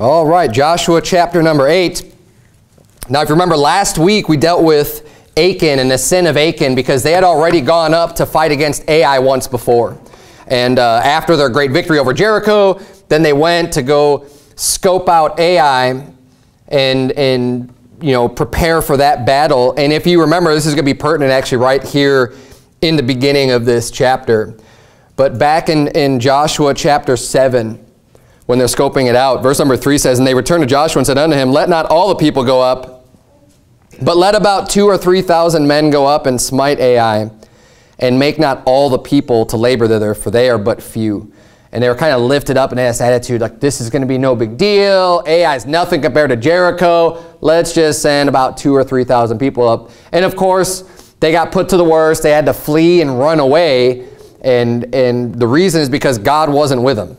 All right, Joshua chapter number 8. Now, if you remember last week, we dealt with Achan and the sin of Achan because they had already gone up to fight against Ai once before. And uh, after their great victory over Jericho, then they went to go scope out Ai and, and you know, prepare for that battle. And if you remember, this is going to be pertinent actually right here in the beginning of this chapter. But back in, in Joshua chapter 7, when they're scoping it out. Verse number 3 says, And they returned to Joshua and said unto him, Let not all the people go up, but let about two or three thousand men go up and smite Ai, and make not all the people to labor thither, for they are but few. And they were kind of lifted up in this attitude, like, this is going to be no big deal. Ai is nothing compared to Jericho. Let's just send about two or 3,000 people up. And of course, they got put to the worst. They had to flee and run away. And, and the reason is because God wasn't with them.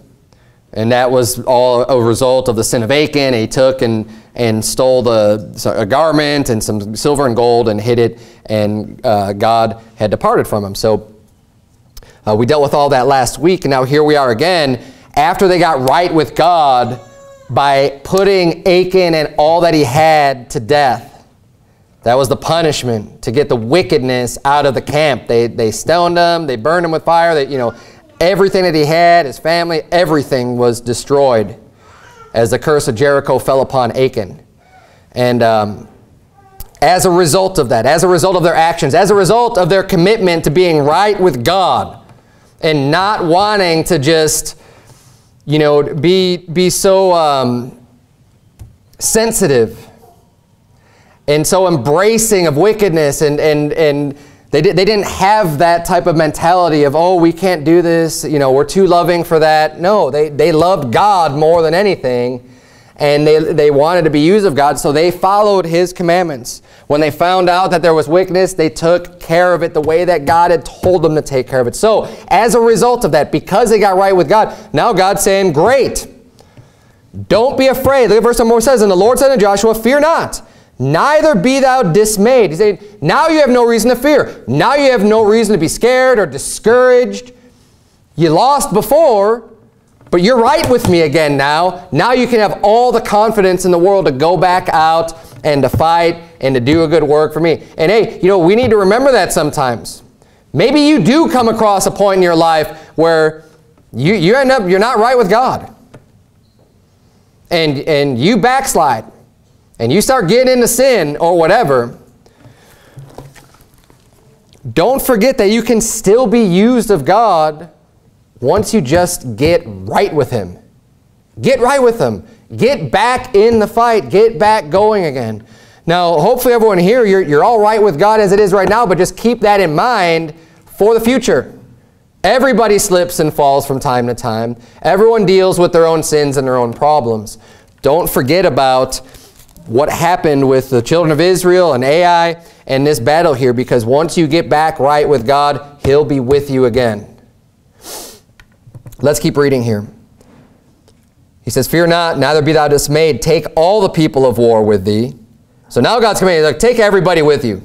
And that was all a result of the sin of Achan. He took and, and stole the, a garment and some silver and gold and hid it, and uh, God had departed from him. So uh, we dealt with all that last week, and now here we are again after they got right with God by putting Achan and all that he had to death. That was the punishment to get the wickedness out of the camp. They, they stoned him, they burned him with fire, they, you know, Everything that he had, his family, everything was destroyed as the curse of Jericho fell upon Achan. And um, as a result of that, as a result of their actions, as a result of their commitment to being right with God and not wanting to just, you know, be, be so um, sensitive and so embracing of wickedness and, and, and they, did, they didn't have that type of mentality of, oh, we can't do this, you know, we're too loving for that. No, they, they loved God more than anything, and they, they wanted to be used of God, so they followed His commandments. When they found out that there was wickedness, they took care of it the way that God had told them to take care of it. So, as a result of that, because they got right with God, now God's saying, great, don't be afraid. Look at verse number 4 says, And the Lord said to Joshua, Fear not. Neither be thou dismayed. He's saying, now you have no reason to fear. Now you have no reason to be scared or discouraged. You lost before, but you're right with me again now. Now you can have all the confidence in the world to go back out and to fight and to do a good work for me. And hey, you know, we need to remember that sometimes. Maybe you do come across a point in your life where you, you end up, you're not right with God. And, and you backslide and you start getting into sin or whatever, don't forget that you can still be used of God once you just get right with Him. Get right with Him. Get back in the fight. Get back going again. Now, hopefully everyone here, you're, you're all right with God as it is right now, but just keep that in mind for the future. Everybody slips and falls from time to time. Everyone deals with their own sins and their own problems. Don't forget about what happened with the children of Israel and Ai and this battle here because once you get back right with God, He'll be with you again. Let's keep reading here. He says, Fear not, neither be thou dismayed. Take all the people of war with thee. So now God's commanding, like, take everybody with you.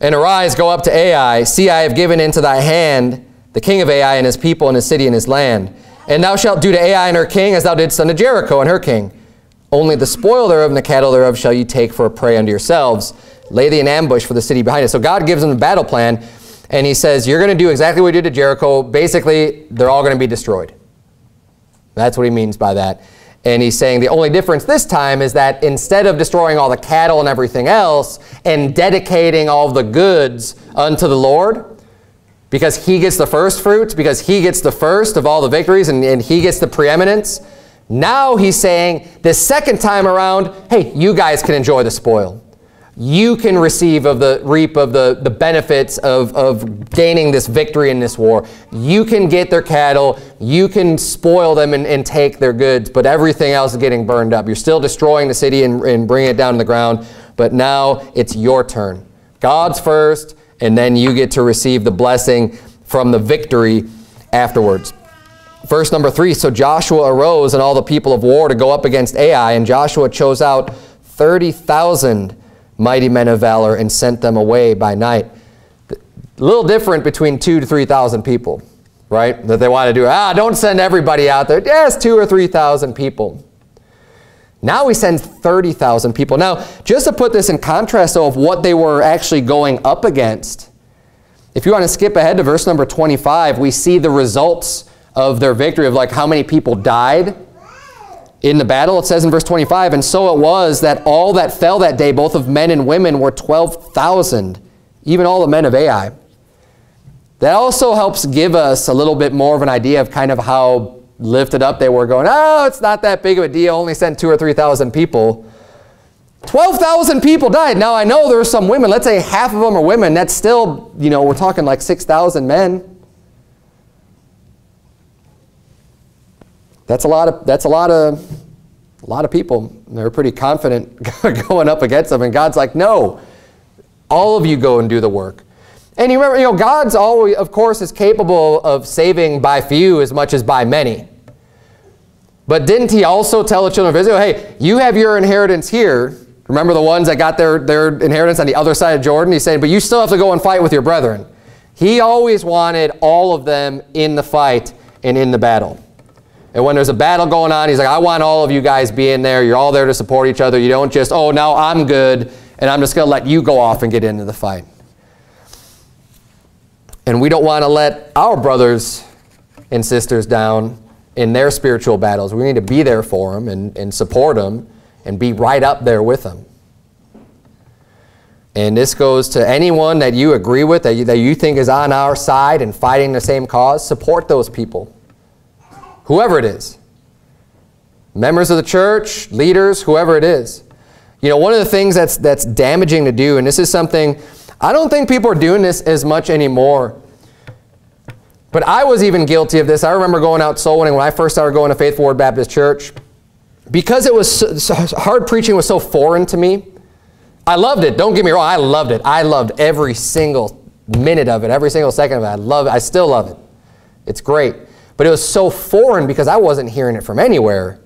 And arise, go up to Ai. See, I have given into thy hand the king of Ai and his people and his city and his land. And thou shalt do to Ai and her king as thou didst unto Jericho and her king. Only the spoil thereof and the cattle thereof shall you take for a prey unto yourselves. Lay thee an ambush for the city behind it. So God gives them the battle plan, and he says, you're going to do exactly what you did to Jericho. Basically, they're all going to be destroyed. That's what he means by that. And he's saying the only difference this time is that instead of destroying all the cattle and everything else and dedicating all the goods unto the Lord, because he gets the first fruits, because he gets the first of all the victories and, and he gets the preeminence, now he's saying the second time around, hey, you guys can enjoy the spoil. You can receive of the reap of the, the benefits of, of gaining this victory in this war. You can get their cattle. You can spoil them and, and take their goods, but everything else is getting burned up. You're still destroying the city and, and bringing it down to the ground, but now it's your turn. God's first, and then you get to receive the blessing from the victory afterwards. Verse number three, so Joshua arose and all the people of war to go up against Ai, and Joshua chose out 30,000 mighty men of valor and sent them away by night. A little different between two to 3,000 people, right? That they want to do, ah, don't send everybody out there. Yes, two or 3,000 people. Now he sends 30,000 people. Now, just to put this in contrast though, of what they were actually going up against, if you want to skip ahead to verse number 25, we see the results of their victory of like how many people died in the battle. It says in verse 25, And so it was that all that fell that day, both of men and women, were 12,000, even all the men of Ai. That also helps give us a little bit more of an idea of kind of how lifted up they were going, oh, it's not that big of a deal, only sent two or 3,000 people. 12,000 people died. Now, I know there are some women. Let's say half of them are women. That's still, you know, we're talking like 6,000 men. That's a lot of, that's a lot of, a lot of people. They're pretty confident going up against them. And God's like, no, all of you go and do the work. And you remember, you know, God's always, of course, is capable of saving by few as much as by many. But didn't he also tell the children of Israel, hey, you have your inheritance here. Remember the ones that got their, their inheritance on the other side of Jordan? He's saying, but you still have to go and fight with your brethren. He always wanted all of them in the fight and in the battle. And when there's a battle going on, he's like, I want all of you guys being there. You're all there to support each other. You don't just, oh, now I'm good, and I'm just going to let you go off and get into the fight. And we don't want to let our brothers and sisters down in their spiritual battles. We need to be there for them and, and support them and be right up there with them. And this goes to anyone that you agree with, that you, that you think is on our side and fighting the same cause, support those people. Whoever it is. Members of the church, leaders, whoever it is. You know, one of the things that's, that's damaging to do, and this is something, I don't think people are doing this as much anymore. But I was even guilty of this. I remember going out soul winning when I first started going to Faithful Word Baptist Church. Because it was so, so hard preaching was so foreign to me, I loved it. Don't get me wrong. I loved it. I loved every single minute of it, every single second of it. I love it. I still love it. It's great. But it was so foreign because I wasn't hearing it from anywhere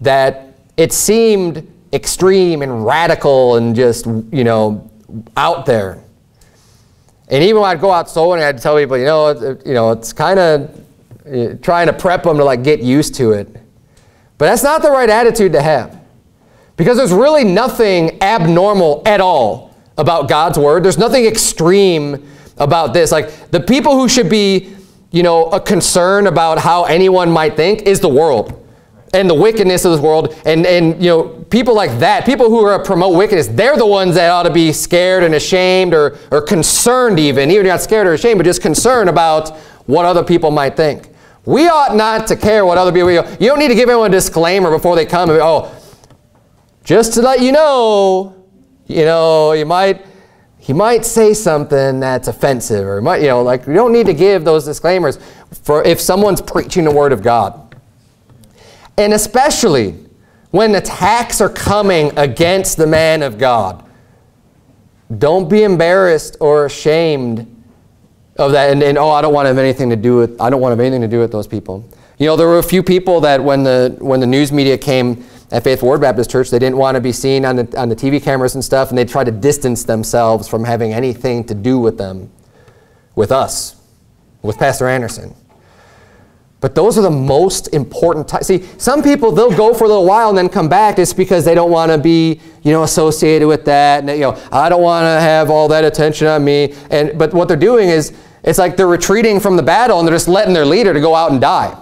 that it seemed extreme and radical and just, you know, out there. And even when I'd go out soul winning, I'd tell people, you know, it, you know, it's kind of uh, trying to prep them to like get used to it. But that's not the right attitude to have. Because there's really nothing abnormal at all about God's word. There's nothing extreme about this. Like the people who should be you know, a concern about how anyone might think is the world and the wickedness of this world. And, and, you know, people like that, people who are promote wickedness, they're the ones that ought to be scared and ashamed or, or concerned even, even not scared or ashamed, but just concerned about what other people might think. We ought not to care what other people, you don't need to give anyone a disclaimer before they come. And, oh, just to let you know, you know, you might, he might say something that's offensive or might, you know, like we don't need to give those disclaimers for if someone's preaching the word of God. And especially when attacks are coming against the man of God. Don't be embarrassed or ashamed of that. And, and oh, I don't want to have anything to do with, I don't want to have anything to do with those people. You know, there were a few people that when the, when the news media came at Faithful Word Baptist Church, they didn't want to be seen on the, on the TV cameras and stuff, and they tried to distance themselves from having anything to do with them, with us, with Pastor Anderson. But those are the most important times. See, some people, they'll go for a little while and then come back just because they don't want to be, you know, associated with that. And, you know, I don't want to have all that attention on me. And, but what they're doing is, it's like they're retreating from the battle and they're just letting their leader to go out and die.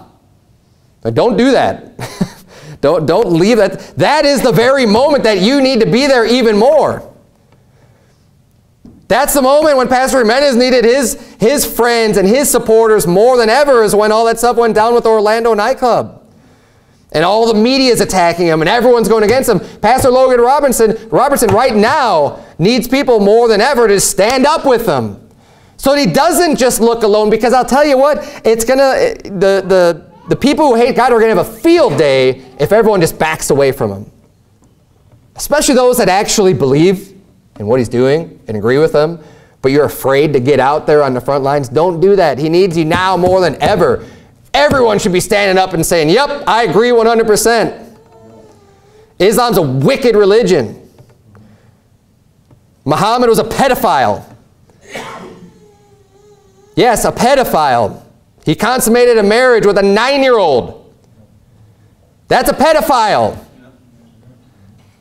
But don't do that. Don't, don't leave that. That is the very moment that you need to be there even more. That's the moment when Pastor Jimenez needed his, his friends and his supporters more than ever is when all that stuff went down with Orlando nightclub. And all the media is attacking him and everyone's going against him. Pastor Logan Robinson, Robertson right now needs people more than ever to stand up with him. So he doesn't just look alone because I'll tell you what, it's going to, the, the, the people who hate God are going to have a field day if everyone just backs away from him. Especially those that actually believe in what he's doing and agree with him, but you're afraid to get out there on the front lines. Don't do that. He needs you now more than ever. Everyone should be standing up and saying, yep, I agree 100%. Islam's a wicked religion. Muhammad was a pedophile. Yes, a pedophile. He consummated a marriage with a nine-year-old. That's a pedophile.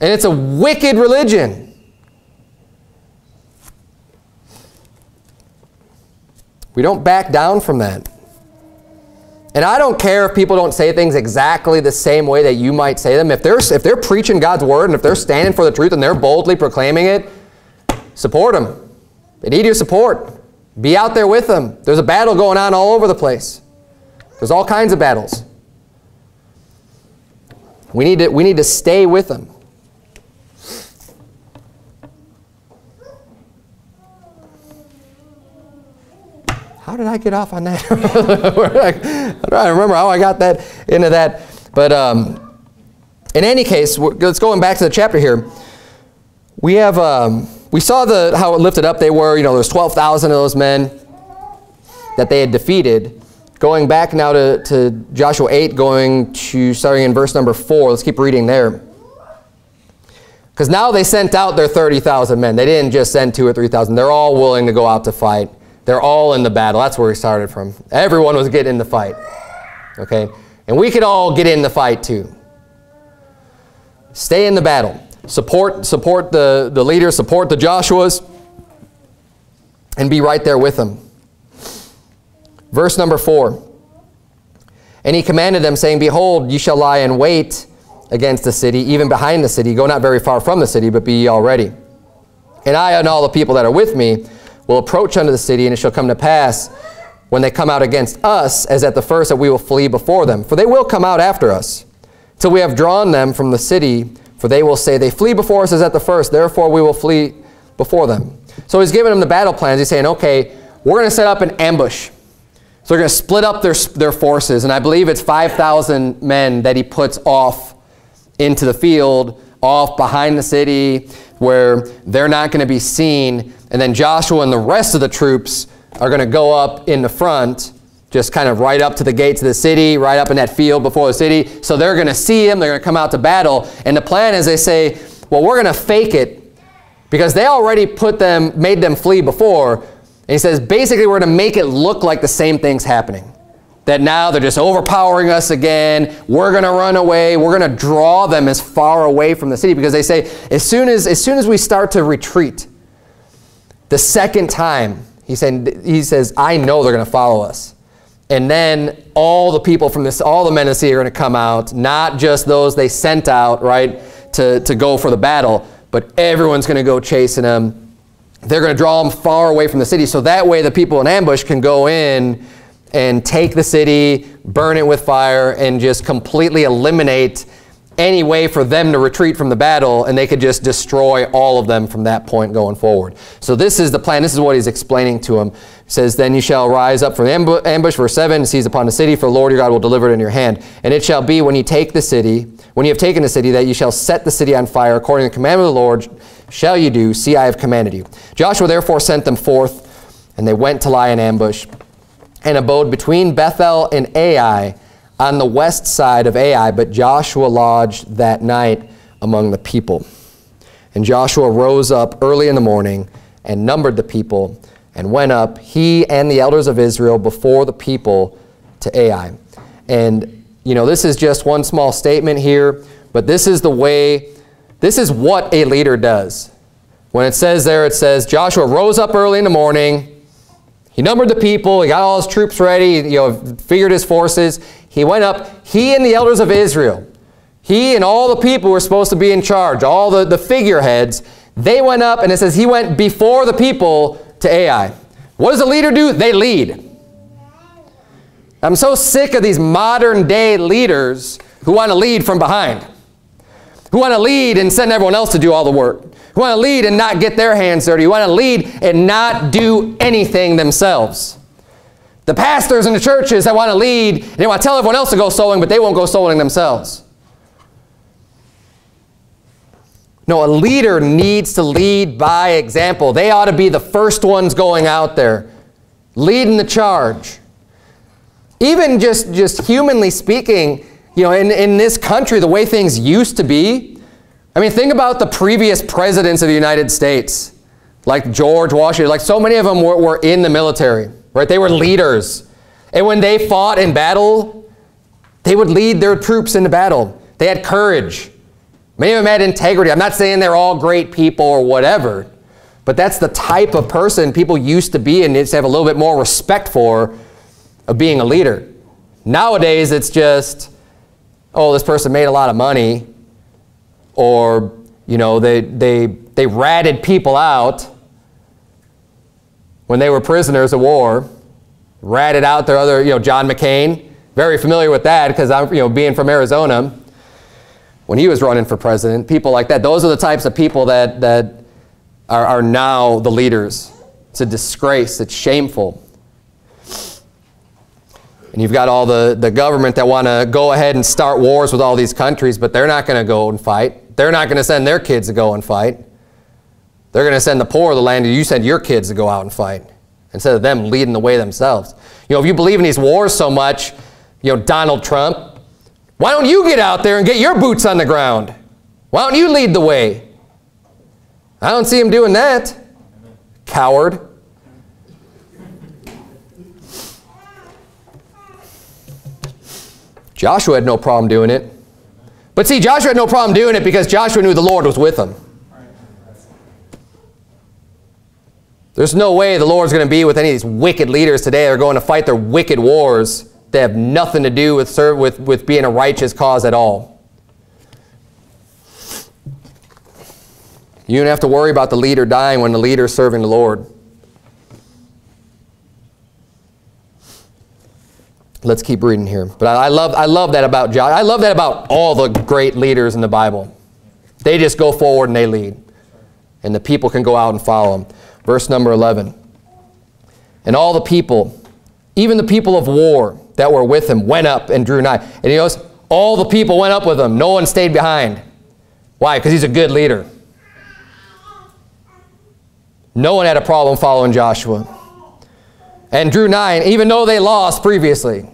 And it's a wicked religion. We don't back down from that. And I don't care if people don't say things exactly the same way that you might say them. If they're, if they're preaching God's word and if they're standing for the truth and they're boldly proclaiming it, support them. They need your support. Be out there with them. There's a battle going on all over the place. There's all kinds of battles. We need to, we need to stay with them. How did I get off on that? I don't remember how I got that into that. But um, in any case, let's going back to the chapter here. We have um, we saw the how lifted up they were. You know, there's 12,000 of those men that they had defeated. Going back now to, to Joshua 8, going to starting in verse number 4. Let's keep reading there. Because now they sent out their 30,000 men. They didn't just send two or 3,000. They're all willing to go out to fight. They're all in the battle. That's where we started from. Everyone was getting in the fight. Okay? And we could all get in the fight too. Stay in the battle. Support, support the, the leaders, support the Joshuas, and be right there with them. Verse number 4. And he commanded them, saying, Behold, you shall lie in wait against the city, even behind the city. Go not very far from the city, but be ye all ready. And I and all the people that are with me will approach unto the city, and it shall come to pass when they come out against us, as at the first, that we will flee before them. For they will come out after us, till we have drawn them from the city. For they will say, They flee before us as at the first, therefore we will flee before them. So he's giving them the battle plans. He's saying, Okay, we're going to set up an ambush. So they're going to split up their, their forces, and I believe it's 5,000 men that he puts off into the field, off behind the city, where they're not going to be seen and then Joshua and the rest of the troops are going to go up in the front, just kind of right up to the gates of the city, right up in that field before the city. So they're going to see him. They're going to come out to battle. And the plan is they say, well, we're going to fake it because they already put them, made them flee before. And he says, basically, we're going to make it look like the same thing's happening. That now they're just overpowering us again. We're going to run away. We're going to draw them as far away from the city because they say, as soon as, as soon as we start to retreat, the second time, he, said, he says, I know they're going to follow us. And then all the people from this, all the men the sea are going to come out, not just those they sent out, right, to, to go for the battle, but everyone's going to go chasing them. They're going to draw them far away from the city. So that way the people in ambush can go in and take the city, burn it with fire, and just completely eliminate any way for them to retreat from the battle and they could just destroy all of them from that point going forward. So this is the plan. This is what he's explaining to them. He says, Then you shall rise up from the ambush, verse 7, and seize upon the city, for the Lord your God will deliver it in your hand. And it shall be when you take the city, when you have taken the city, that you shall set the city on fire, according to the commandment of the Lord shall you do. See, I have commanded you. Joshua therefore sent them forth, and they went to lie in ambush, and abode between Bethel and Ai, on the west side of Ai, but Joshua lodged that night among the people. And Joshua rose up early in the morning and numbered the people and went up, he and the elders of Israel, before the people to Ai. And, you know, this is just one small statement here, but this is the way, this is what a leader does. When it says there, it says, Joshua rose up early in the morning, he numbered the people, he got all his troops ready, you know, figured his forces. He went up, he and the elders of Israel, he and all the people were supposed to be in charge, all the, the figureheads, they went up and it says he went before the people to Ai. What does a leader do? They lead. I'm so sick of these modern day leaders who want to lead from behind, who want to lead and send everyone else to do all the work who want to lead and not get their hands dirty, who want to lead and not do anything themselves. The pastors in the churches that want to lead, they want to tell everyone else to go sowing, but they won't go sowing themselves. No, a leader needs to lead by example. They ought to be the first ones going out there, leading the charge. Even just, just humanly speaking, you know, in, in this country, the way things used to be, I mean, think about the previous presidents of the United States, like George Washington, like so many of them were, were in the military, right? They were leaders. And when they fought in battle, they would lead their troops into battle. They had courage. Many of them had integrity. I'm not saying they're all great people or whatever, but that's the type of person people used to be and needs to have a little bit more respect for of being a leader. Nowadays, it's just, oh, this person made a lot of money, or, you know, they, they, they ratted people out when they were prisoners of war, ratted out their other, you know, John McCain, very familiar with that because I'm, you know, being from Arizona, when he was running for president, people like that, those are the types of people that, that are, are now the leaders. It's a disgrace, it's shameful. And you've got all the, the government that want to go ahead and start wars with all these countries, but they're not going to go and fight. They're not going to send their kids to go and fight. They're going to send the poor of the land, you send your kids to go out and fight instead of them leading the way themselves. You know, if you believe in these wars so much, you know, Donald Trump, why don't you get out there and get your boots on the ground? Why don't you lead the way? I don't see him doing that. Coward. Joshua had no problem doing it. But see, Joshua had no problem doing it because Joshua knew the Lord was with him. There's no way the Lord's going to be with any of these wicked leaders today that are going to fight their wicked wars that have nothing to do with, serve, with, with being a righteous cause at all. You don't have to worry about the leader dying when the leader is serving the Lord. Let's keep reading here. But I, I, love, I love that about Joshua. I love that about all the great leaders in the Bible. They just go forward and they lead. And the people can go out and follow them. Verse number 11. And all the people, even the people of war that were with him, went up and drew nigh. And he goes, all the people went up with him. No one stayed behind. Why? Because he's a good leader. No one had a problem following Joshua. And drew nigh, even though they lost previously.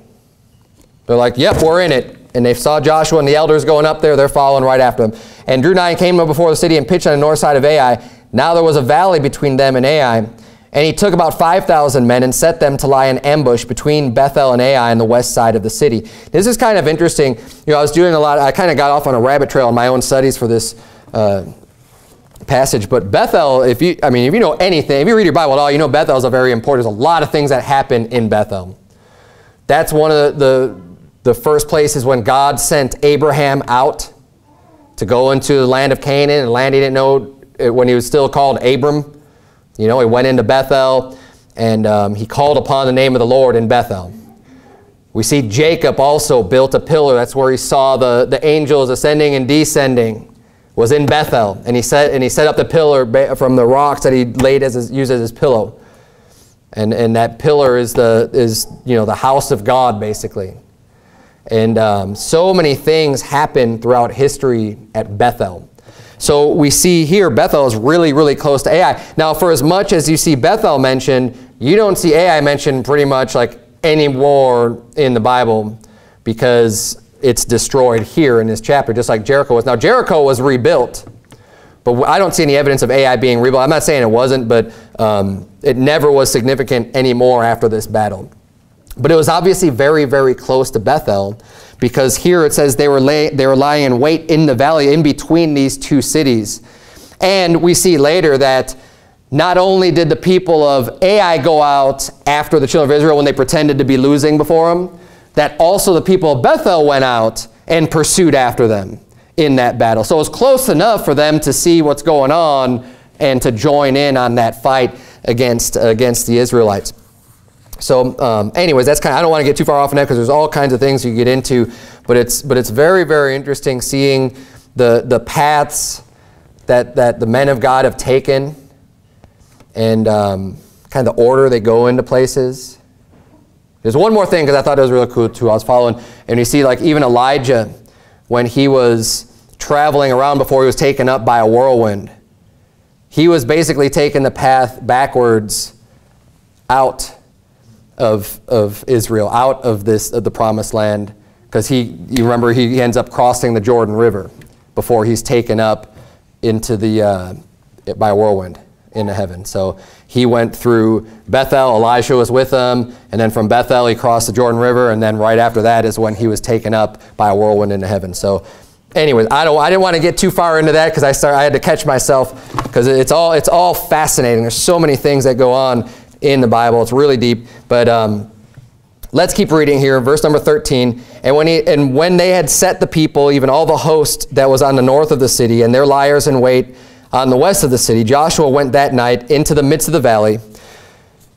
They're like, yep, we're in it. And they saw Joshua and the elders going up there. They're following right after them. And drew nigh and came before the city and pitched on the north side of Ai. Now there was a valley between them and Ai. And he took about 5,000 men and set them to lie in ambush between Bethel and Ai on the west side of the city. This is kind of interesting. You know, I was doing a lot, I kind of got off on a rabbit trail in my own studies for this uh, passage. But Bethel, if you, I mean, if you know anything, if you read your Bible at all, you know Bethel is a very important, there's a lot of things that happen in Bethel. That's one of the, the, the first places when God sent Abraham out to go into the land of Canaan, a land he didn't know when he was still called Abram. You know, he went into Bethel and um, he called upon the name of the Lord in Bethel. We see Jacob also built a pillar. That's where he saw the, the angels ascending and descending. Was in Bethel, and he set and he set up the pillar from the rocks that he laid as his, used as his pillow. And and that pillar is the is you know the house of God basically. And um, so many things happen throughout history at Bethel. So we see here Bethel is really, really close to Ai. Now, for as much as you see Bethel mentioned, you don't see Ai mentioned pretty much like any more in the Bible because it's destroyed here in this chapter, just like Jericho was. Now, Jericho was rebuilt, but I don't see any evidence of Ai being rebuilt. I'm not saying it wasn't, but um, it never was significant anymore after this battle. But it was obviously very, very close to Bethel because here it says they were, lay, they were lying in wait in the valley in between these two cities. And we see later that not only did the people of Ai go out after the children of Israel when they pretended to be losing before them, that also the people of Bethel went out and pursued after them in that battle. So it was close enough for them to see what's going on and to join in on that fight against, against the Israelites. So um, anyways, that's kind of, I don't want to get too far off on that because there's all kinds of things you get into, but it's, but it's very, very interesting seeing the, the paths that, that the men of God have taken and um, kind of the order they go into places. There's one more thing because I thought it was really cool too. I was following, and you see like even Elijah, when he was traveling around before he was taken up by a whirlwind, he was basically taking the path backwards out of, of Israel, out of this of the promised land, because he, you remember, he, ends up crossing the Jordan River before he's taken up into the, uh, by a whirlwind into heaven. So he went through Bethel, Elijah was with him, and then from Bethel he crossed the Jordan River, and then right after that is when he was taken up by a whirlwind into heaven. So anyways, I don't. I didn't want to get too far into that because I start. I had to catch myself because it's all it's all fascinating. There's so many things that go on in the Bible. It's really deep. But um, let's keep reading here, verse number 13. And when he and when they had set the people, even all the host that was on the north of the city, and their liers in wait on the west of the city, Joshua went that night into the midst of the valley.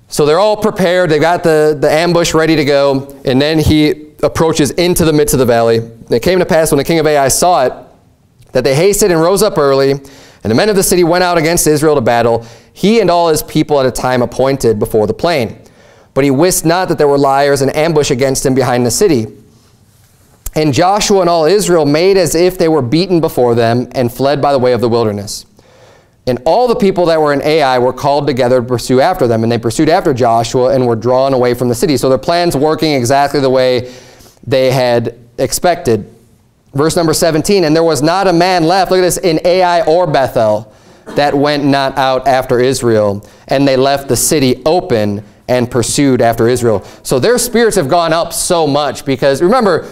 So they're all prepared. They've got the, the ambush ready to go. And then he approaches into the midst of the valley. And it came to pass when the king of Ai saw it, that they hasted and rose up early, and the men of the city went out against Israel to battle, he and all his people at a time appointed before the plain. But he wist not that there were liers and ambush against him behind the city. And Joshua and all Israel made as if they were beaten before them and fled by the way of the wilderness. And all the people that were in Ai were called together to pursue after them. And they pursued after Joshua and were drawn away from the city. So their plans working exactly the way they had expected. Verse number 17, And there was not a man left, look at this, in Ai or Bethel, that went not out after Israel. And they left the city open and pursued after Israel. So their spirits have gone up so much because, remember,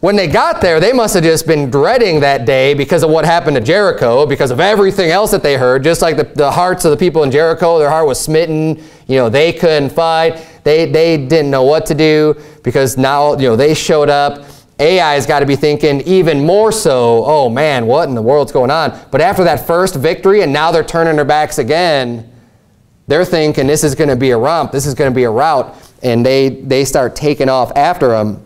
when they got there, they must have just been dreading that day because of what happened to Jericho, because of everything else that they heard. Just like the, the hearts of the people in Jericho, their heart was smitten. You know, they couldn't fight. They, they didn't know what to do because now, you know, they showed up. Ai has got to be thinking even more so, oh man, what in the world's going on? But after that first victory and now they're turning their backs again, they're thinking this is going to be a romp, this is going to be a rout, and they, they start taking off after them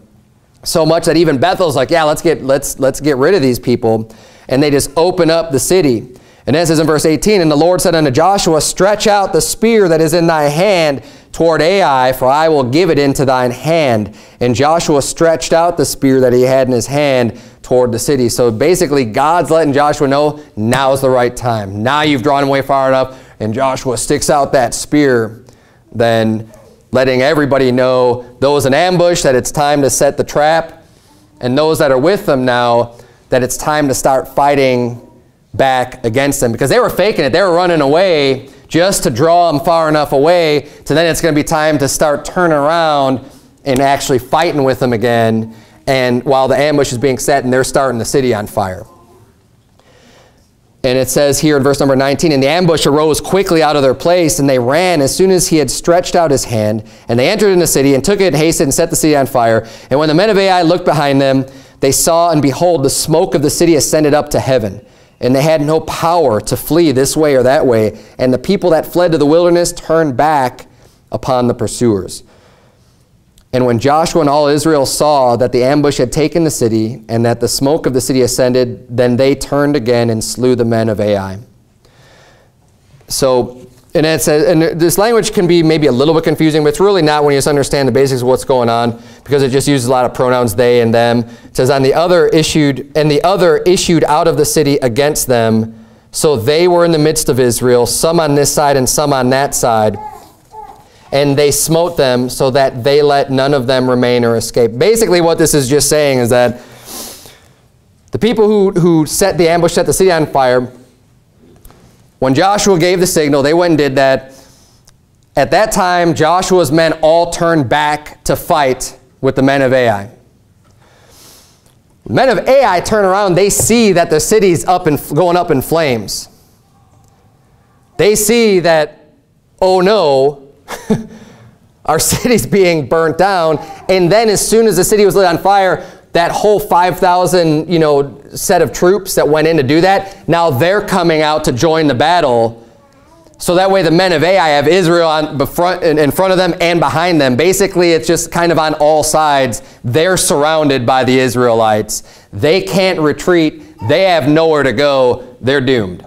so much that even Bethel's like, yeah, let's get, let's, let's get rid of these people. And they just open up the city. And then it says in verse 18, And the Lord said unto Joshua, Stretch out the spear that is in thy hand toward Ai, for I will give it into thine hand. And Joshua stretched out the spear that he had in his hand toward the city. So basically, God's letting Joshua know, now's the right time. Now you've drawn away far enough, and Joshua sticks out that spear. Then letting everybody know those in ambush that it's time to set the trap, and those that are with them now that it's time to start fighting back against them because they were faking it. They were running away just to draw them far enough away to then it's going to be time to start turning around and actually fighting with them again and while the ambush is being set and they're starting the city on fire. And it says here in verse number 19, And the ambush arose quickly out of their place, and they ran as soon as he had stretched out his hand. And they entered in the city, and took it, and hasted, and set the city on fire. And when the men of Ai looked behind them, they saw, and behold, the smoke of the city ascended up to heaven. And they had no power to flee this way or that way. And the people that fled to the wilderness turned back upon the pursuers. And when Joshua and all Israel saw that the ambush had taken the city and that the smoke of the city ascended, then they turned again and slew the men of Ai. So, and it says, and this language can be maybe a little bit confusing, but it's really not when you just understand the basics of what's going on, because it just uses a lot of pronouns they and them. It says, on the other issued, and the other issued out of the city against them. So they were in the midst of Israel, some on this side and some on that side and they smote them so that they let none of them remain or escape. Basically, what this is just saying is that the people who, who set the ambush, set the city on fire, when Joshua gave the signal, they went and did that. At that time, Joshua's men all turned back to fight with the men of Ai. Men of Ai turn around, they see that the city's up and going up in flames. They see that, oh no, our city's being burnt down. And then as soon as the city was lit on fire, that whole 5,000, you know, set of troops that went in to do that, now they're coming out to join the battle. So that way the men of Ai have Israel on in front of them and behind them. Basically, it's just kind of on all sides. They're surrounded by the Israelites. They can't retreat. They have nowhere to go. They're doomed.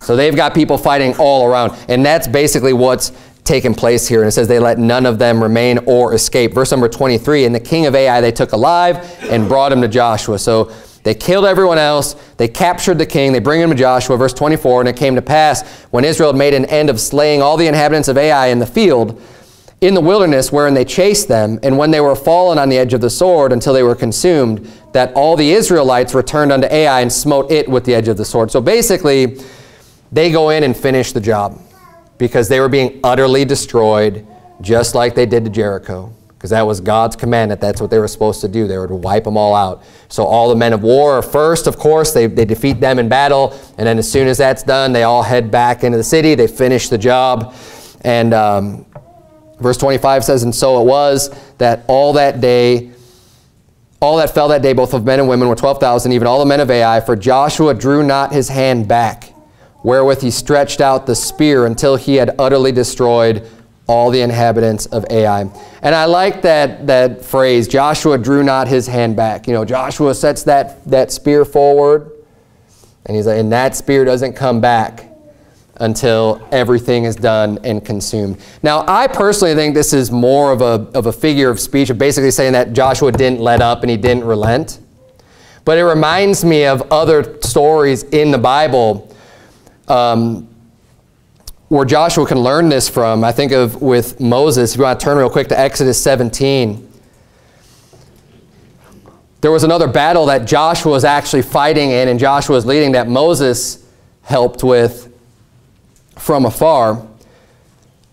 So they've got people fighting all around. And that's basically what's taken place here. And it says they let none of them remain or escape. Verse number 23, and the king of Ai they took alive and brought him to Joshua. So they killed everyone else. They captured the king. They bring him to Joshua. Verse 24, and it came to pass when Israel made an end of slaying all the inhabitants of Ai in the field, in the wilderness wherein they chased them, and when they were fallen on the edge of the sword until they were consumed, that all the Israelites returned unto Ai and smote it with the edge of the sword. So basically, they go in and finish the job because they were being utterly destroyed just like they did to Jericho. because that was God's command that that's what they were supposed to do. They were to wipe them all out. So all the men of war first, of course, they, they defeat them in battle, and then as soon as that's done, they all head back into the city. They finish the job. And um, verse 25 says, And so it was that all that day, all that fell that day, both of men and women, were 12,000, even all the men of Ai, for Joshua drew not his hand back, wherewith he stretched out the spear until he had utterly destroyed all the inhabitants of Ai. And I like that, that phrase, Joshua drew not his hand back. You know, Joshua sets that, that spear forward, and he's like, and that spear doesn't come back until everything is done and consumed. Now, I personally think this is more of a, of a figure of speech of basically saying that Joshua didn't let up and he didn't relent. But it reminds me of other stories in the Bible um, where Joshua can learn this from. I think of with Moses. If you want to turn real quick to Exodus 17. There was another battle that Joshua was actually fighting in and Joshua was leading that Moses helped with from afar.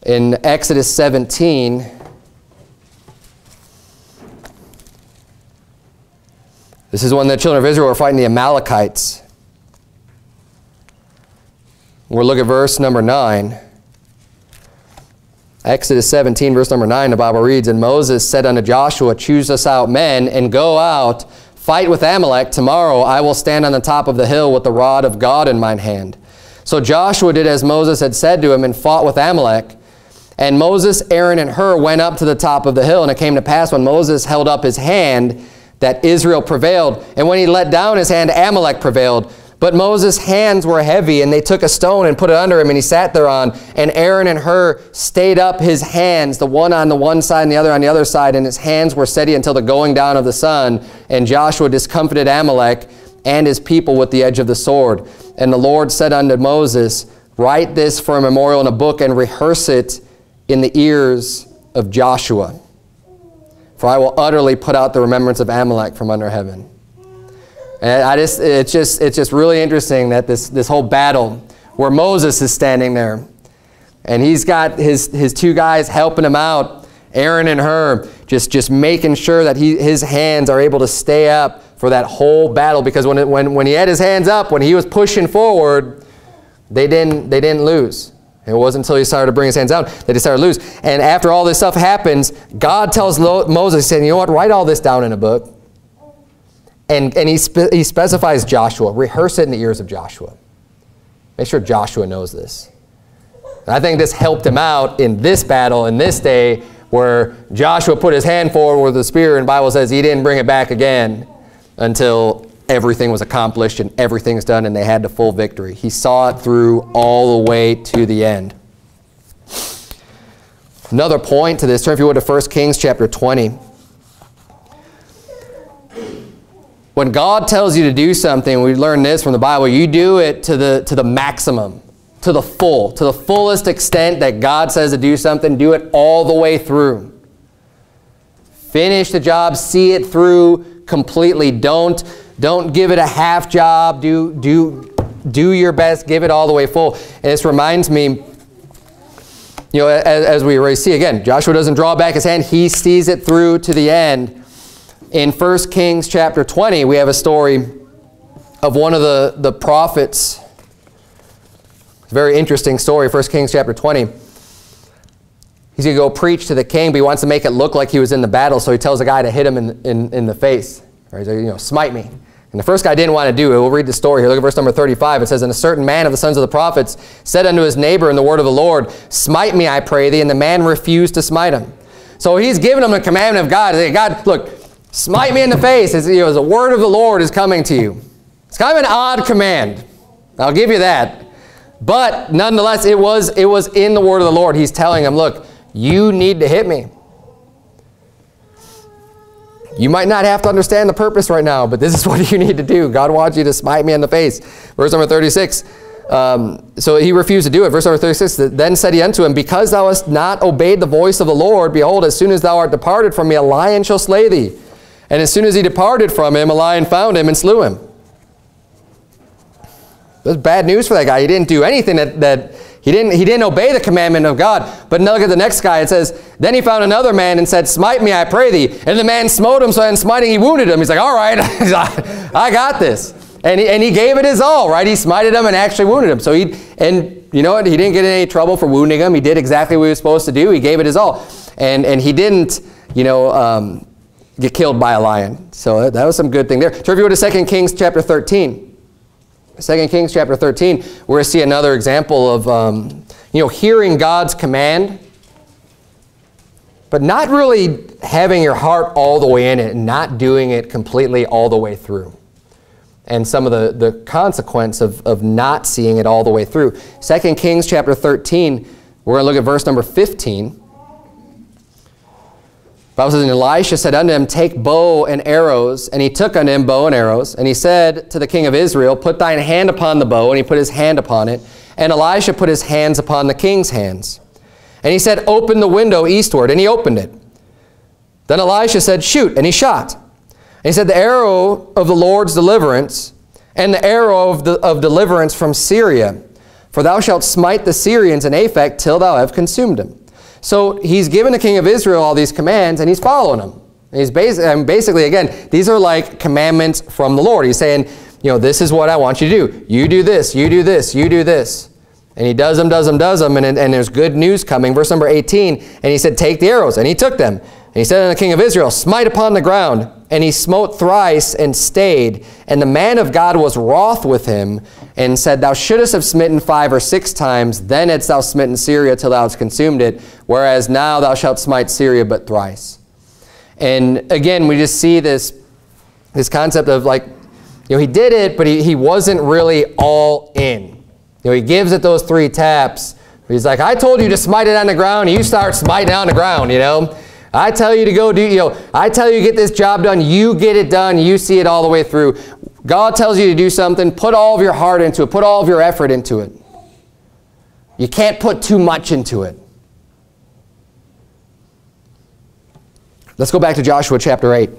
In Exodus 17, this is when the children of Israel were fighting the Amalekites. We'll look at verse number 9. Exodus 17, verse number 9, the Bible reads, And Moses said unto Joshua, Choose us out men, and go out, fight with Amalek. Tomorrow I will stand on the top of the hill with the rod of God in mine hand. So Joshua did as Moses had said to him, and fought with Amalek. And Moses, Aaron, and Hur went up to the top of the hill. And it came to pass when Moses held up his hand that Israel prevailed. And when he let down his hand, Amalek prevailed. But Moses' hands were heavy, and they took a stone and put it under him, and he sat thereon. And Aaron and Hur stayed up his hands, the one on the one side and the other on the other side, and his hands were steady until the going down of the sun. And Joshua discomfited Amalek and his people with the edge of the sword. And the Lord said unto Moses, Write this for a memorial in a book, and rehearse it in the ears of Joshua. For I will utterly put out the remembrance of Amalek from under heaven. And I just, it's just, it's just really interesting that this, this whole battle where Moses is standing there and he's got his, his two guys helping him out, Aaron and Hur, just, just making sure that he, his hands are able to stay up for that whole battle because when, it, when, when he had his hands up, when he was pushing forward, they didn't, they didn't lose. It wasn't until he started to bring his hands down that he started to lose. And after all this stuff happens, God tells Moses, saying, you know what, write all this down in a book. And, and he, spe he specifies Joshua. Rehearse it in the ears of Joshua. Make sure Joshua knows this. And I think this helped him out in this battle, in this day, where Joshua put his hand forward with a spear, and the Bible says he didn't bring it back again until everything was accomplished and everything's done and they had the full victory. He saw it through all the way to the end. Another point to this, turn if you would to 1 Kings chapter 20. When God tells you to do something, we learn this from the Bible, you do it to the, to the maximum, to the full, to the fullest extent that God says to do something, do it all the way through. Finish the job, see it through completely. Don't, don't give it a half job. Do, do, do your best. Give it all the way full. And this reminds me, you know, as, as we already see, again, Joshua doesn't draw back his hand. He sees it through to the end in 1 Kings chapter 20, we have a story of one of the, the prophets. Very interesting story, 1 Kings chapter 20. He's going to go preach to the king, but he wants to make it look like he was in the battle, so he tells the guy to hit him in, in, in the face. Right? Like, you know, smite me. And the first guy didn't want to do it. We'll read the story here. Look at verse number 35. It says, And a certain man of the sons of the prophets said unto his neighbor in the word of the Lord, Smite me, I pray thee. And the man refused to smite him. So he's giving him a commandment of God. God, look, Smite me in the face as, you know, the word of the Lord is coming to you. It's kind of an odd command. I'll give you that. But nonetheless, it was, it was in the word of the Lord. He's telling him, look, you need to hit me. You might not have to understand the purpose right now, but this is what you need to do. God wants you to smite me in the face. Verse number 36. Um, so he refused to do it. Verse number 36, Then said he unto him, Because thou hast not obeyed the voice of the Lord, behold, as soon as thou art departed from me, a lion shall slay thee. And as soon as he departed from him, a lion found him and slew him. That's bad news for that guy. He didn't do anything that, that He didn't, he didn't obey the commandment of God. But now look at the next guy. It says, Then he found another man and said, Smite me, I pray thee. And the man smote him, so in smiting he wounded him. He's like, all right, I got this. And he, and he gave it his all, right? He smited him and actually wounded him. So he, and you know what? He didn't get in any trouble for wounding him. He did exactly what he was supposed to do. He gave it his all. And, and he didn't, you know, um, get killed by a lion. So that was some good thing there. You go to 2 Kings chapter 13, 2 Kings chapter 13, we're going to see another example of, um, you know, hearing God's command, but not really having your heart all the way in it and not doing it completely all the way through. And some of the, the consequence of, of not seeing it all the way through. 2 Kings chapter 13, we're going to look at verse number 15. Bible says, And Elisha said unto him, Take bow and arrows. And he took unto him bow and arrows. And he said to the king of Israel, Put thine hand upon the bow. And he put his hand upon it. And Elisha put his hands upon the king's hands. And he said, Open the window eastward. And he opened it. Then Elisha said, Shoot. And he shot. And he said, The arrow of the Lord's deliverance, and the arrow of, the, of deliverance from Syria. For thou shalt smite the Syrians in Aphek till thou have consumed them. So he's given the king of Israel all these commands, and he's following them. he's basically, basically, again, these are like commandments from the Lord. He's saying, you know, this is what I want you to do. You do this, you do this, you do this. And he does them, does them, does them, and, and there's good news coming. Verse number 18, and he said, take the arrows, and he took them. And he said unto the king of Israel, smite upon the ground. And he smote thrice and stayed. And the man of God was wroth with him and said, Thou shouldst have smitten five or six times, then hadst thou smitten Syria till thou hadst consumed it, whereas now thou shalt smite Syria but thrice. And again, we just see this, this concept of like, you know, he did it, but he, he wasn't really all in. You know, he gives it those three taps. He's like, I told you to smite it on the ground, you start smiting on the ground, you know. I tell you to go do, you know, I tell you get this job done, you get it done, you see it all the way through. God tells you to do something, put all of your heart into it, put all of your effort into it. You can't put too much into it. Let's go back to Joshua chapter 8.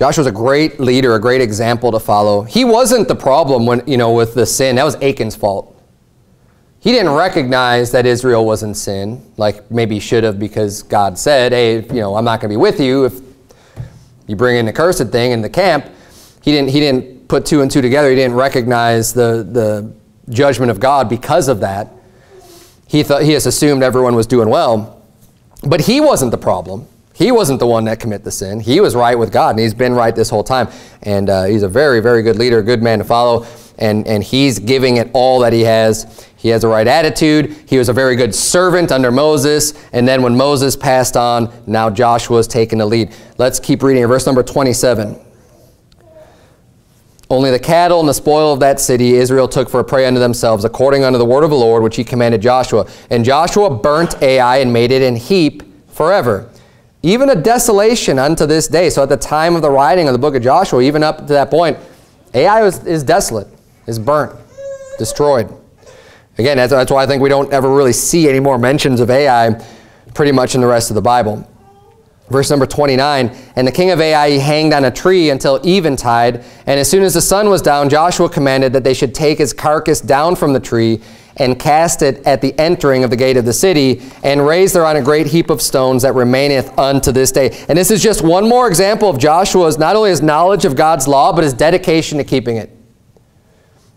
Joshua was a great leader, a great example to follow. He wasn't the problem when, you know, with the sin. That was Achan's fault. He didn't recognize that Israel was in sin, like maybe he should have because God said, hey, you know, I'm not going to be with you if you bring in the cursed thing in the camp. He didn't, he didn't put two and two together. He didn't recognize the, the judgment of God because of that. He, thought, he just assumed everyone was doing well. But he wasn't the problem. He wasn't the one that commit the sin. He was right with God, and he's been right this whole time. And uh, he's a very, very good leader, good man to follow, and, and he's giving it all that he has. He has the right attitude. He was a very good servant under Moses. And then when Moses passed on, now Joshua's taking the lead. Let's keep reading verse number 27. Only the cattle and the spoil of that city Israel took for a prey unto themselves, according unto the word of the Lord, which he commanded Joshua. And Joshua burnt Ai and made it an heap forever even a desolation unto this day. So at the time of the writing of the book of Joshua, even up to that point, Ai was, is desolate, is burnt, destroyed. Again, that's, that's why I think we don't ever really see any more mentions of Ai pretty much in the rest of the Bible. Verse number 29, And the king of Ai hanged on a tree until eventide, and as soon as the sun was down, Joshua commanded that they should take his carcass down from the tree and cast it at the entering of the gate of the city, and raise thereon a great heap of stones that remaineth unto this day. And this is just one more example of Joshua's not only his knowledge of God's law, but his dedication to keeping it.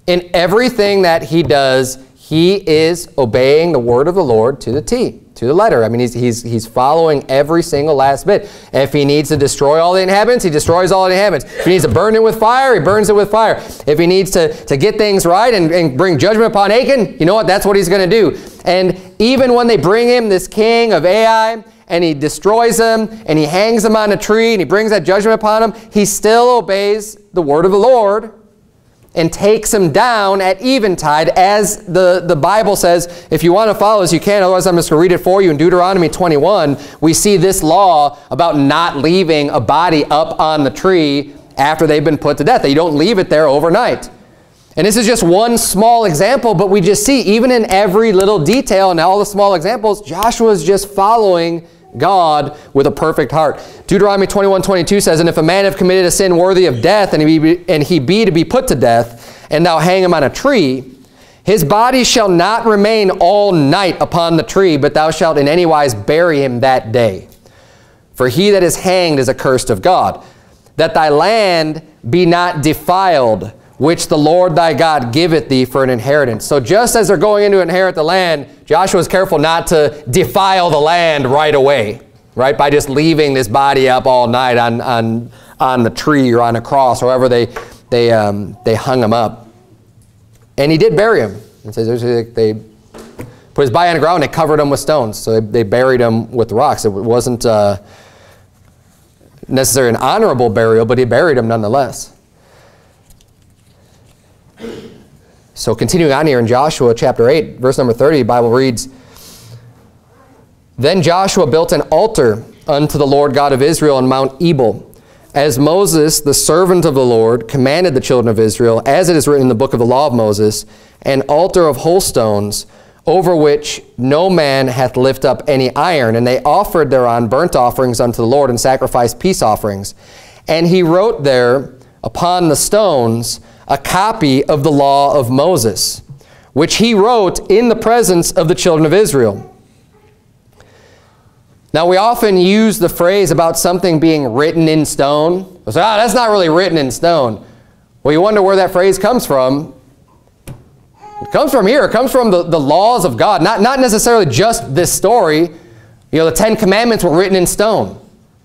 In everything that he does, he is obeying the word of the Lord to the T to the letter. I mean, he's, he's, he's following every single last bit. If he needs to destroy all the inhabitants, he destroys all the inhabitants. If he needs to burn it with fire, he burns it with fire. If he needs to, to get things right and, and bring judgment upon Achan, you know what? That's what he's going to do. And even when they bring him this king of Ai, and he destroys him, and he hangs him on a tree, and he brings that judgment upon him, he still obeys the word of the Lord and takes him down at eventide as the, the Bible says. If you want to follow us, you can. Otherwise, I'm just going to read it for you. In Deuteronomy 21, we see this law about not leaving a body up on the tree after they've been put to death. That you don't leave it there overnight. And this is just one small example, but we just see, even in every little detail and all the small examples, Joshua is just following God with a perfect heart. Deuteronomy 21, 22 says, And if a man have committed a sin worthy of death, and he be, and he be to be put to death, and thou hang him on a tree, his body shall not remain all night upon the tree, but thou shalt in any wise bury him that day. For he that is hanged is accursed of God. That thy land be not defiled, which the Lord thy God giveth thee for an inheritance. So just as they're going in to inherit the land, Joshua is careful not to defile the land right away, right? By just leaving this body up all night on, on, on the tree or on a cross, or wherever they, they, um, they hung him up. And he did bury him. It says they put his body on the ground and they covered him with stones. So they, they buried him with rocks. It wasn't uh, necessarily an honorable burial, but he buried him nonetheless. So continuing on here in Joshua chapter 8, verse number 30, the Bible reads, Then Joshua built an altar unto the Lord God of Israel on Mount Ebal, as Moses, the servant of the Lord, commanded the children of Israel, as it is written in the book of the law of Moses, an altar of whole stones, over which no man hath lift up any iron. And they offered thereon burnt offerings unto the Lord, and sacrificed peace offerings. And he wrote there upon the stones, a copy of the law of Moses, which he wrote in the presence of the children of Israel. Now, we often use the phrase about something being written in stone. We say, ah, that's not really written in stone. Well, you wonder where that phrase comes from. It comes from here. It comes from the, the laws of God, not, not necessarily just this story. You know, the Ten Commandments were written in stone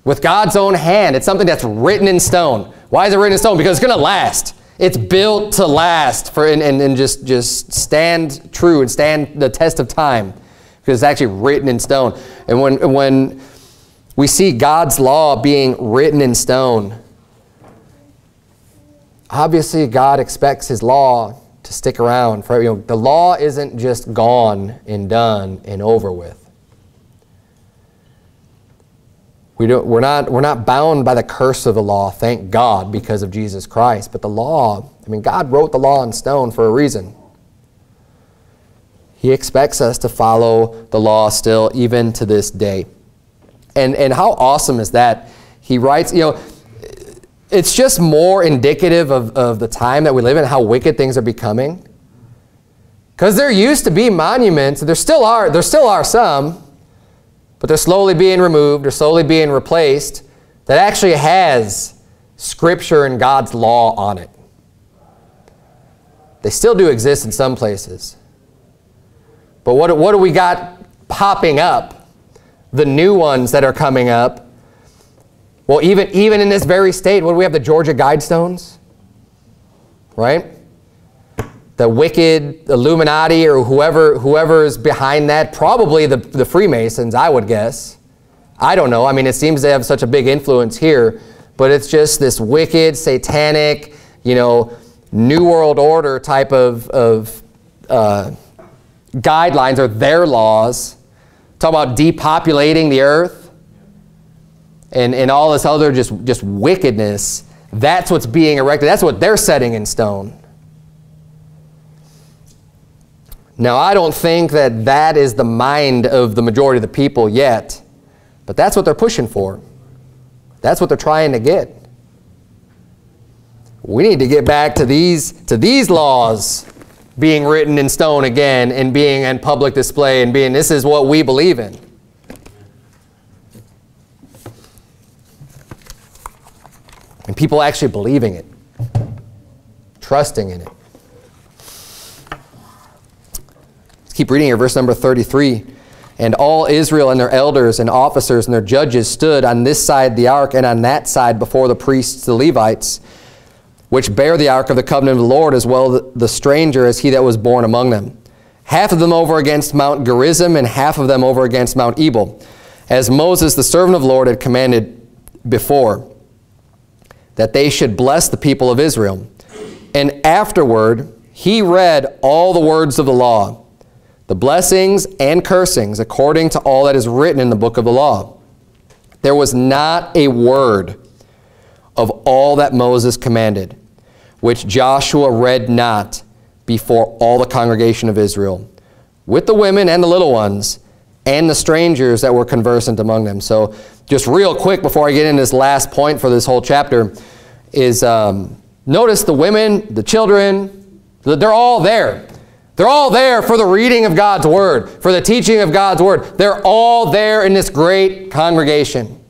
with God's own hand. It's something that's written in stone. Why is it written in stone? Because it's going to last. It's built to last for and, and, and just, just stand true and stand the test of time because it's actually written in stone. And when, when we see God's law being written in stone, obviously God expects his law to stick around. For, you know, the law isn't just gone and done and over with. We don't, we're, not, we're not bound by the curse of the law, thank God, because of Jesus Christ. But the law, I mean, God wrote the law in stone for a reason. He expects us to follow the law still, even to this day. And, and how awesome is that? He writes, you know, it's just more indicative of, of the time that we live in, how wicked things are becoming. Because there used to be monuments, there still are, there still are some, but they're slowly being removed, they're slowly being replaced, that actually has Scripture and God's law on it. They still do exist in some places. But what, what do we got popping up? The new ones that are coming up. Well, even, even in this very state, what do we have? The Georgia Guidestones? Right? The wicked Illuminati or whoever whoever is behind that, probably the, the Freemasons, I would guess. I don't know. I mean, it seems they have such a big influence here, but it's just this wicked, satanic, you know, New World Order type of, of uh, guidelines or their laws. Talk about depopulating the earth and, and all this other just, just wickedness. That's what's being erected. That's what they're setting in stone. Now, I don't think that that is the mind of the majority of the people yet, but that's what they're pushing for. That's what they're trying to get. We need to get back to these, to these laws being written in stone again and being in public display and being, this is what we believe in. And people actually believing it, trusting in it. Keep reading here, verse number 33. And all Israel and their elders and officers and their judges stood on this side the ark and on that side before the priests, the Levites, which bear the ark of the covenant of the Lord, as well the stranger as he that was born among them. Half of them over against Mount Gerizim, and half of them over against Mount Ebal, as Moses, the servant of the Lord, had commanded before, that they should bless the people of Israel. And afterward he read all the words of the law the blessings and cursings according to all that is written in the book of the law. There was not a word of all that Moses commanded, which Joshua read not before all the congregation of Israel, with the women and the little ones, and the strangers that were conversant among them. So just real quick before I get into this last point for this whole chapter is um, notice the women, the children, they're all there. They're all there for the reading of God's Word, for the teaching of God's Word. They're all there in this great congregation.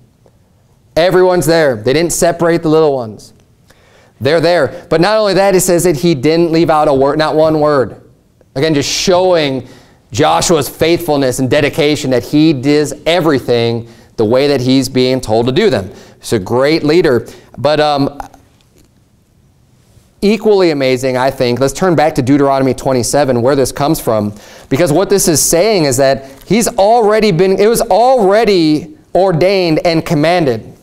Everyone's there. They didn't separate the little ones. They're there. But not only that, it says that he didn't leave out a word, not one word. Again, just showing Joshua's faithfulness and dedication that he does everything the way that he's being told to do them. He's a great leader. But um, equally amazing, I think, let's turn back to Deuteronomy 27, where this comes from. Because what this is saying is that he's already been, it was already ordained and commanded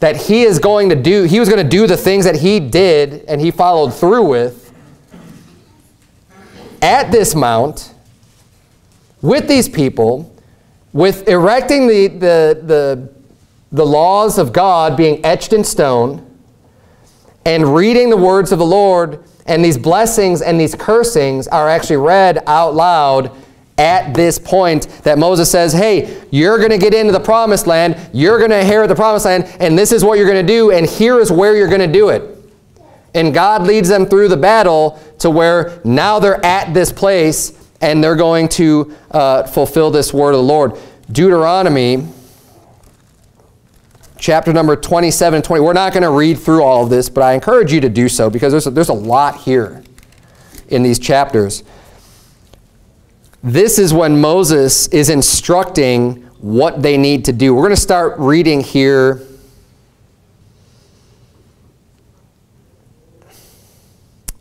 that he is going to do, he was going to do the things that he did and he followed through with at this mount with these people with erecting the, the, the, the laws of God being etched in stone and reading the words of the Lord and these blessings and these cursings are actually read out loud at this point that Moses says, hey, you're going to get into the promised land, you're going to inherit the promised land, and this is what you're going to do, and here is where you're going to do it. And God leads them through the battle to where now they're at this place and they're going to uh, fulfill this word of the Lord. Deuteronomy chapter number 27 and 20. We're not going to read through all of this, but I encourage you to do so because there's a, there's a lot here in these chapters. This is when Moses is instructing what they need to do. We're going to start reading here.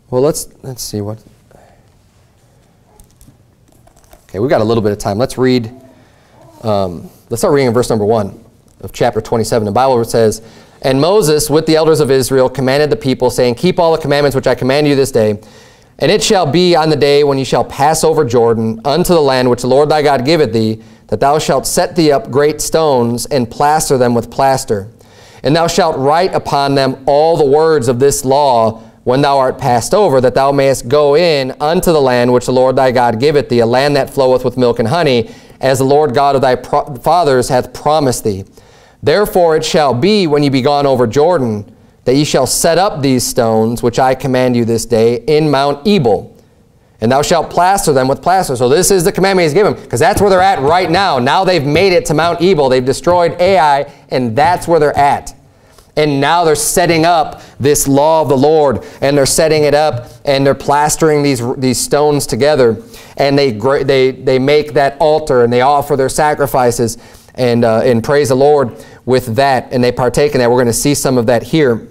Well, let's let's see what Okay, we've got a little bit of time. Let's read, um, let's start reading in verse number 1 of chapter 27. The Bible says, And Moses, with the elders of Israel, commanded the people, saying, Keep all the commandments which I command you this day. And it shall be on the day when you shall pass over Jordan unto the land which the Lord thy God giveth thee, that thou shalt set thee up great stones and plaster them with plaster. And thou shalt write upon them all the words of this law when thou art passed over, that thou mayest go in unto the land which the Lord thy God giveth thee, a land that floweth with milk and honey, as the Lord God of thy fathers hath promised thee. Therefore it shall be, when ye be gone over Jordan, that ye shall set up these stones, which I command you this day, in Mount Ebal. And thou shalt plaster them with plaster. So this is the commandment he's given, because that's where they're at right now. Now they've made it to Mount Ebal. They've destroyed Ai, and that's where they're at. And now they're setting up this law of the Lord, and they're setting it up, and they're plastering these, these stones together. And they, they, they make that altar, and they offer their sacrifices, and, uh, and praise the Lord with that. And they partake in that. We're going to see some of that here.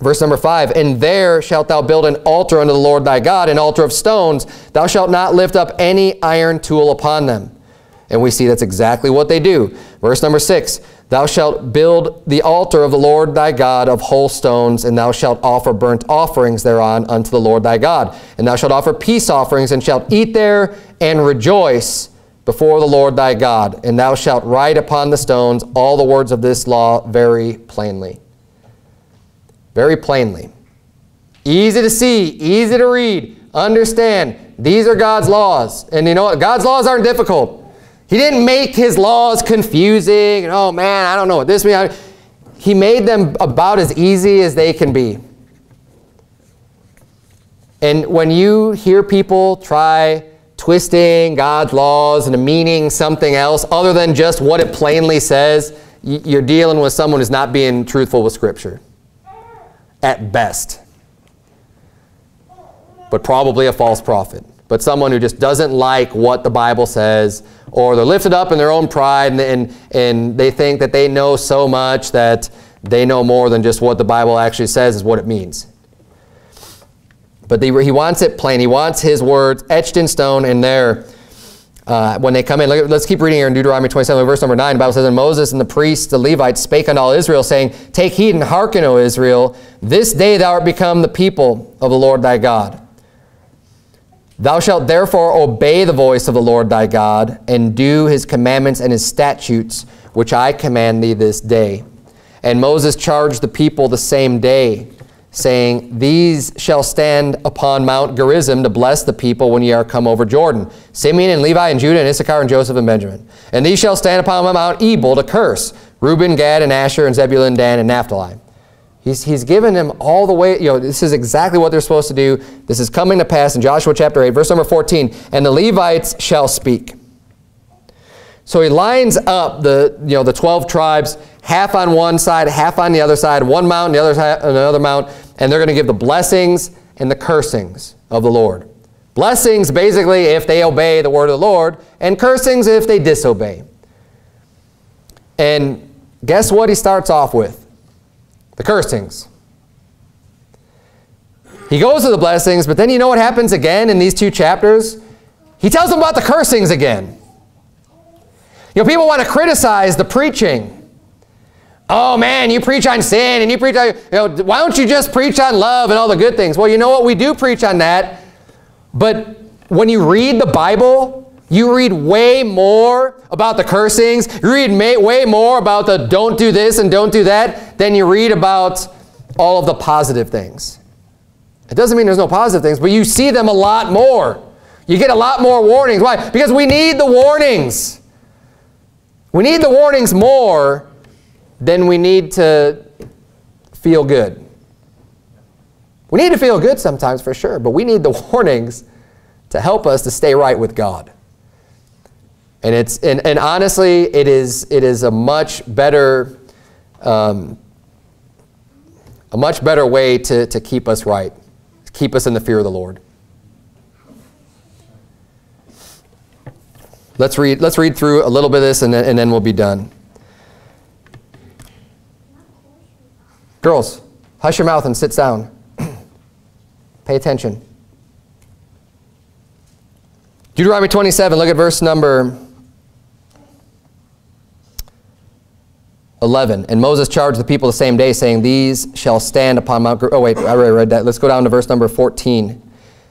Verse number 5, And there shalt thou build an altar unto the Lord thy God, an altar of stones. Thou shalt not lift up any iron tool upon them. And we see that's exactly what they do. Verse number 6, Thou shalt build the altar of the Lord thy God of whole stones, and thou shalt offer burnt offerings thereon unto the Lord thy God. And thou shalt offer peace offerings, and shalt eat there and rejoice before the Lord thy God. And thou shalt write upon the stones all the words of this law very plainly. Very plainly. Easy to see, easy to read, understand. These are God's laws. And you know what? God's laws aren't difficult. He didn't make his laws confusing. And, oh, man, I don't know what this means. He made them about as easy as they can be. And when you hear people try twisting God's laws and meaning something else other than just what it plainly says, you're dealing with someone who's not being truthful with Scripture. At best. But probably a false prophet but someone who just doesn't like what the Bible says, or they're lifted up in their own pride and, and, and they think that they know so much that they know more than just what the Bible actually says is what it means. But the, he wants it plain. He wants his words etched in stone and there uh, when they come in. Let's keep reading here in Deuteronomy 27, verse number 9. The Bible says, And Moses and the priests, the Levites, spake unto all Israel, saying, Take heed and hearken, O Israel. This day thou art become the people of the Lord thy God. Thou shalt therefore obey the voice of the Lord thy God, and do his commandments and his statutes, which I command thee this day. And Moses charged the people the same day, saying, These shall stand upon Mount Gerizim to bless the people when ye are come over Jordan. Simeon and Levi and Judah and Issachar and Joseph and Benjamin. And these shall stand upon Mount Ebal to curse, Reuben, Gad, and Asher, and Zebulun, Dan, and Naphtali. He's, he's given them all the way, you know, this is exactly what they're supposed to do. This is coming to pass in Joshua chapter 8, verse number 14. And the Levites shall speak. So he lines up the, you know, the 12 tribes, half on one side, half on the other side, one mountain, the other side, another mount, and they're going to give the blessings and the cursings of the Lord. Blessings, basically, if they obey the word of the Lord, and cursings if they disobey. And guess what he starts off with? the cursings. He goes to the blessings, but then you know what happens again in these two chapters? He tells them about the cursings again. You know, people want to criticize the preaching. Oh man, you preach on sin and you preach on, you know, why don't you just preach on love and all the good things? Well, you know what? We do preach on that. But when you read the Bible, you read way more about the cursings. You read way more about the don't do this and don't do that than you read about all of the positive things. It doesn't mean there's no positive things, but you see them a lot more. You get a lot more warnings. Why? Because we need the warnings. We need the warnings more than we need to feel good. We need to feel good sometimes for sure, but we need the warnings to help us to stay right with God. And, it's, and, and honestly, it is, it is a much better, um, a much better way to, to keep us right, keep us in the fear of the Lord. Let's read, let's read through a little bit of this and then, and then we'll be done. Girls, hush your mouth and sit down. Pay attention. Deuteronomy 27, look at verse number 11. And Moses charged the people the same day, saying, These shall stand upon Mount... Oh, wait, I already read that. Let's go down to verse number 14.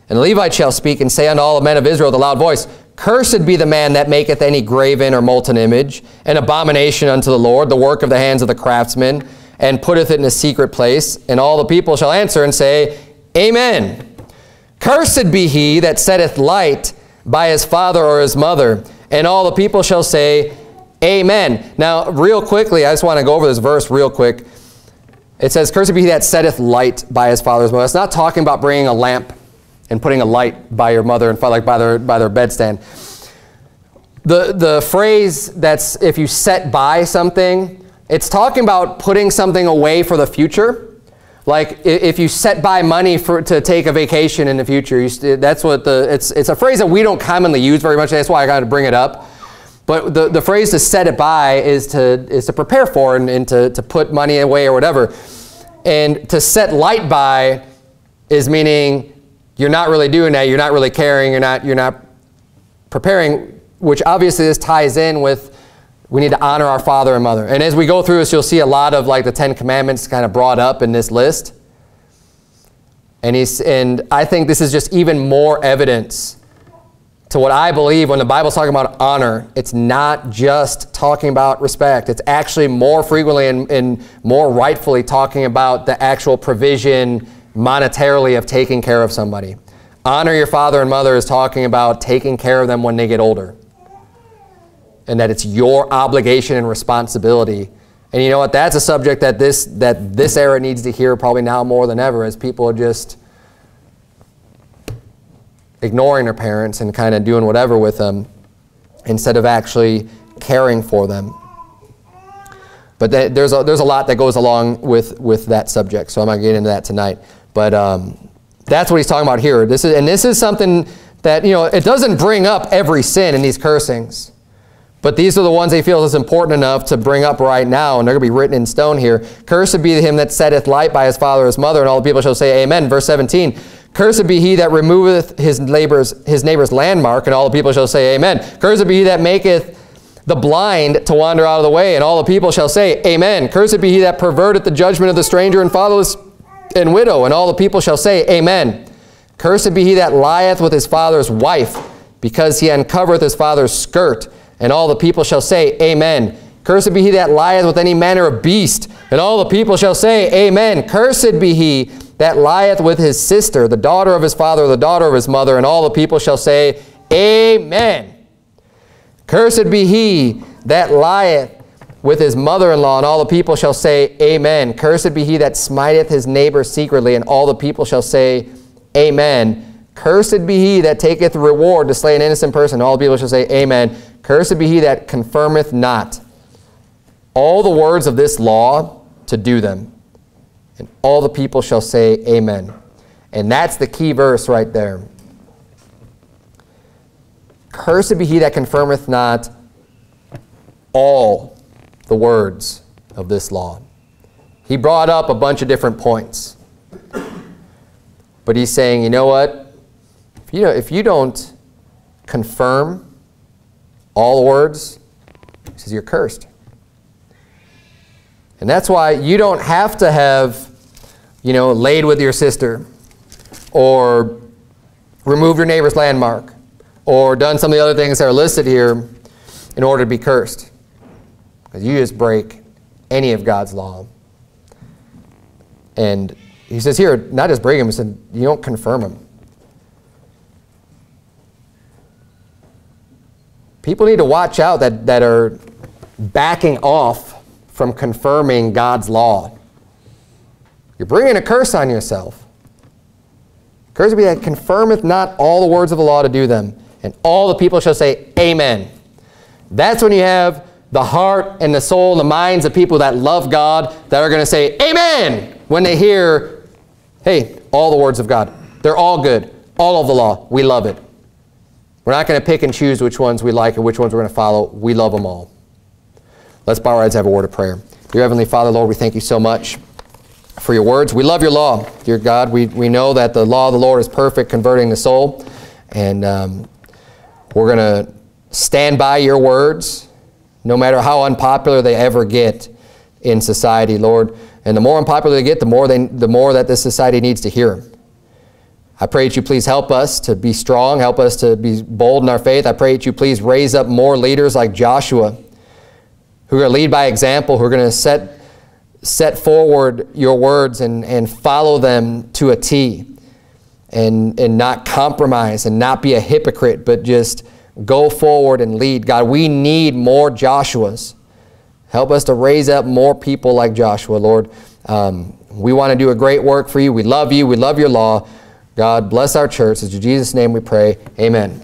And the Levite shall speak and say unto all the men of Israel with a loud voice, Cursed be the man that maketh any graven or molten image, an abomination unto the Lord, the work of the hands of the craftsman, and putteth it in a secret place. And all the people shall answer and say, Amen. Cursed be he that setteth light by his father or his mother. And all the people shall say, Amen. Now, real quickly, I just want to go over this verse real quick. It says, Cursed be he that setteth light by his father's mother. It's not talking about bringing a lamp and putting a light by your mother and like by their, by their bedstand. The, the phrase that's if you set by something, it's talking about putting something away for the future. Like if you set by money for, to take a vacation in the future, that's what the, it's, it's a phrase that we don't commonly use very much. That's why I got to bring it up. But the, the phrase to set it by is to, is to prepare for and, and to, to put money away or whatever. And to set light by is meaning you're not really doing that, you're not really caring, you're not, you're not preparing, which obviously this ties in with we need to honor our father and mother. And as we go through this, you'll see a lot of like the Ten Commandments kind of brought up in this list. And, he's, and I think this is just even more evidence to what I believe when the Bible's talking about honor, it's not just talking about respect. It's actually more frequently and, and more rightfully talking about the actual provision monetarily of taking care of somebody. Honor your father and mother is talking about taking care of them when they get older. And that it's your obligation and responsibility. And you know what? That's a subject that this, that this era needs to hear probably now more than ever as people are just ignoring their parents and kind of doing whatever with them instead of actually caring for them. But there's, a, there's a lot that goes along with, with that subject, so I'm not going to get into that tonight. But um, that's what he's talking about here. This is, and this is something that, you know, it doesn't bring up every sin in these cursings. But these are the ones he feels is important enough to bring up right now, and they're going to be written in stone here. Cursed be him that setteth light by his father or his mother, and all the people shall say amen. Verse 17, Cursed be he that removeth his neighbor's, his neighbor's landmark, and all the people shall say, Amen. Cursed be he that maketh the blind to wander out of the way, and all the people shall say, Amen. Cursed be he that perverteth the judgment of the stranger and fatherless and widow, and all the people shall say, Amen. Cursed be he that lieth with his father's wife, because he uncovereth his father's skirt, and all the people shall say, Amen. Cursed be he that lieth with any manner of beast, and all the people shall say, Amen. Cursed be he that lieth with his sister, the daughter of his father, the daughter of his mother, and all the people shall say, Amen. Cursed be he that lieth with his mother-in-law, and all the people shall say, Amen. Cursed be he that smiteth his neighbor secretly, and all the people shall say, Amen. Cursed be he that taketh reward to slay an innocent person, and all the people shall say, Amen. Cursed be he that confirmeth not all the words of this law to do them. And all the people shall say, Amen. And that's the key verse right there. Cursed be he that confirmeth not all the words of this law. He brought up a bunch of different points. But he's saying, you know what? If you, if you don't confirm all words, he says you're cursed. And that's why you don't have to have, you know, laid with your sister or removed your neighbor's landmark or done some of the other things that are listed here in order to be cursed. Because you just break any of God's law. And he says here, not just break them, he said, you don't confirm them. People need to watch out that, that are backing off from confirming God's law. You're bringing a curse on yourself. Curse be that confirmeth not all the words of the law to do them. And all the people shall say, Amen. That's when you have the heart and the soul and the minds of people that love God that are going to say, Amen, when they hear, hey, all the words of God. They're all good. All of the law. We love it. We're not going to pick and choose which ones we like and which ones we're going to follow. We love them all. Let's bow our heads have a word of prayer. Dear Heavenly Father, Lord, we thank you so much for your words. We love your law, dear God. We, we know that the law of the Lord is perfect, converting the soul. And um, we're going to stand by your words, no matter how unpopular they ever get in society, Lord. And the more unpopular they get, the more, they, the more that this society needs to hear them. I pray that you please help us to be strong, help us to be bold in our faith. I pray that you please raise up more leaders like Joshua who are lead by example, who are going to set, set forward your words and, and follow them to a T and, and not compromise and not be a hypocrite, but just go forward and lead. God, we need more Joshuas. Help us to raise up more people like Joshua, Lord. Um, we want to do a great work for you. We love you. We love your law. God, bless our church. It's in Jesus' name we pray. Amen.